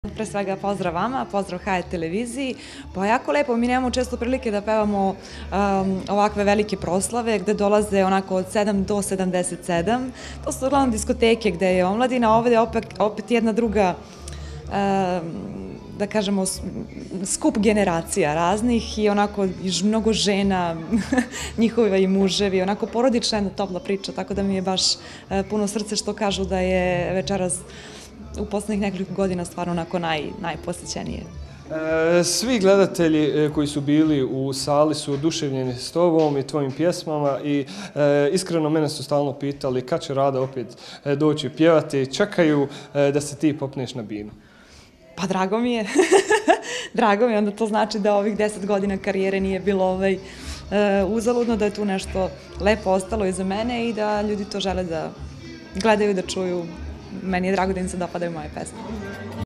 Pre svega pozdrav vama, pozdrav HR televiziji. Pa jako lepo, mi nemamo često prilike da pevamo um, ovakve velike proslave gde dolaze onako od 7 do 77. To su uglavnom diskoteke gde je omladina, ovde je opet, opet jedna druga um, da kažemo, skup generacija raznih i onako mnogo žena, njihove i muževi, onako porodična jedna topla priča, tako da mi je baš e, puno srce što kažu da je večeras u poslednjih nekoliko godina stvarno onako naj, najposećenije. E, svi gledatelji e, koji su bili u sali su oduševljeni s tobom i tvojim pjesmama i e, iskreno mene su stalno pitali kad će Rada opet doći pjevati, čekaju da se ti popneš na binu. Pa drago mi je. drago mi je, onda to znači da ovih deset godina karijere nije bilo ovaj, uzaludno, da je tu nešto lepo ostalo iza mene i da ljudi to žele da gledaju, da čuju meni je drago da im se dopadaju moje pesme.